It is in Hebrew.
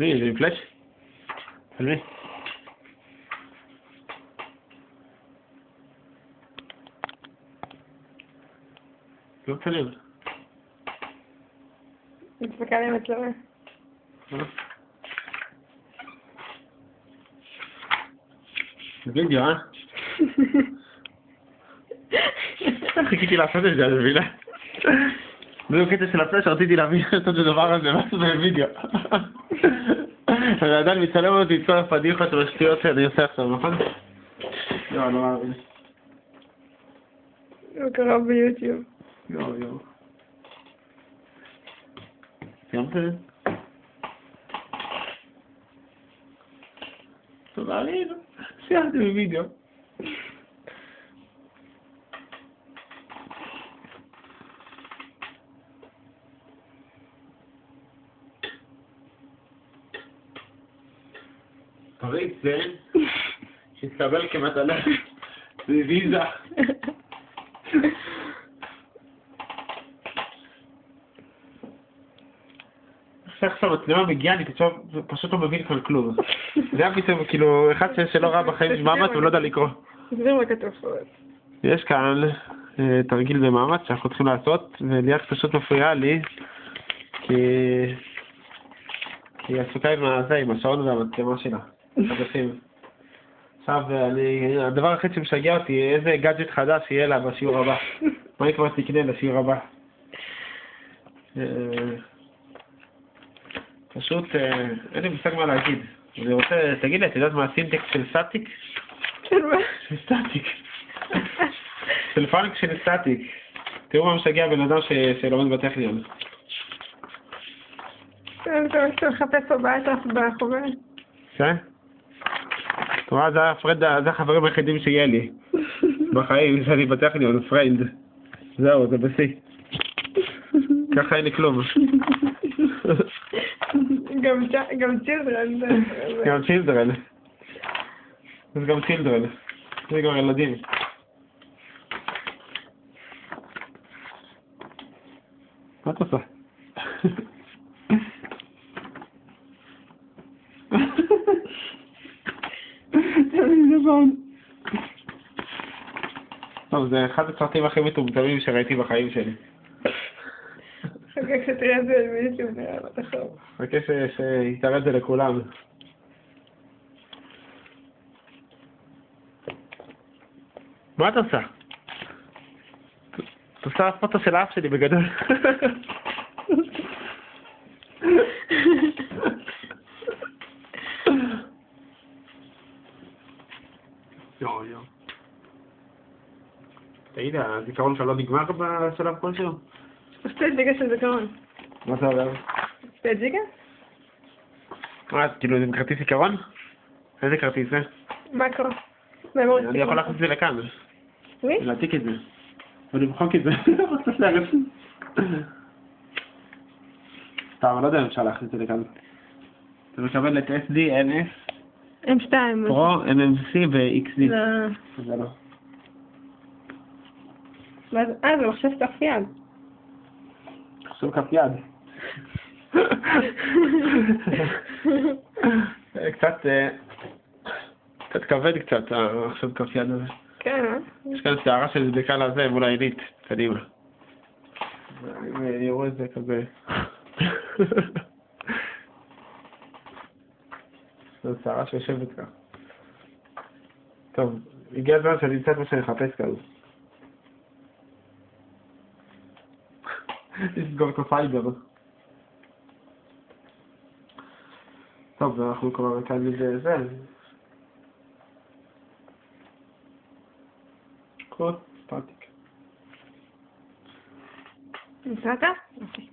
מי, זה עם פלאש? על מי? לא מצלם. נדפקה לי המצלמה. זה וידאו, אה? חיכיתי לעשות את זה, את מבינה? זה קטע של הפלאש, רציתי להביא את הדבר הזה, מה זה בווידאו? אני עדיין מצלם אותי את כל הפדיחות והשטויות שאני עושה עכשיו, נכון? לא, אני לא מאמין. הוא קרא ביוטיוב. יואו, יואו. סיימת את זה? תודה לי, סיימתי בווידאו. פריט זה שהתקבל כמתנה בוויזה. עכשיו עכשיו המצלמה מגיעה, אני פשוט לא מבין כאן כלום. זה היה פתאום כאילו אחד שלא ראה בחיים של מאמץ ולא יודע לקרוא. תסביר מה כתוב פה. יש כאן אה, תרגיל במאמץ שאנחנו צריכים לעשות, וליאת פשוט מפריעה לי, כי כי היא עסוקה עם הזה, עם השעון והמצלמה שלה. חדשים. עכשיו, אני, הדבר היחיד שמשגע אותי, איזה גאדג'ט חדש יהיה לה בשיעור הבא. מה היא כבר תקנה לשיעור הבא? אה, פשוט, אה, אין לי מושג מה להגיד. אני רוצה, תגיד לי, את יודעת מה ה syntax של static? של מה? של static. של פאנק של סטטיק. תראו מה משגע בן אדם שלומד בטכניון. שאתה מחפש פה באטרף בחוברת. כן? אתה רואה, זה הפרד, זה החברים היחידים שיהיה לי בחיים, שאני בטכניון, פריינד. זהו, זה בשיא. ככה אין לי כלום. גם צ'ילדרן. גם צ'ילדרן. זה גם children. זה גם ילדים. מה את עושה? טוב, זה אחד הסרטים הכי מטומטמים שראיתי בחיים שלי. חכה כשתראה את זה ביוטיוב נראה מה תחשוב. חכה שיתראה את זה לכולם. מה את עושה? את עושה פוטו של האף שלי בגדול. יואו. תגיד, הזיכרון שלך לא נגמר בשלב כלשהו? שתי ג'יגה של זיכרון. מה זה אומר? שתי ג'יגה? מה, כאילו זה עם כרטיס זיכרון? איזה כרטיס זה? מקרו. ממורי אני יכול להכניס את זה לכאן, מי? להעתיק את זה. ולמחוק את זה. סתם, אני לא יודע אם אפשר להכניס את זה לכאן. אתה מקבל את SD, NS, M2. Pro, MMC ו-XD. זה לא. מה זה? אה, זה מחשב כף יד. חשוב כף יד. קצת, אה, קצת כבד קצת, המחשב כף יד הזה. כן, אה? יש כאן שערה שנדבקה לזה מול העילית, קדימה. אם יראו את זה כזה... זו שערה שיושבת כאן. טוב, הגיע הזמן שאני אמצא את מה שאני מחפש כאן. לסגור את הפייבר. טוב, אנחנו כבר כאן מזה זה. קוד סטטיק. מצאת? אוקיי.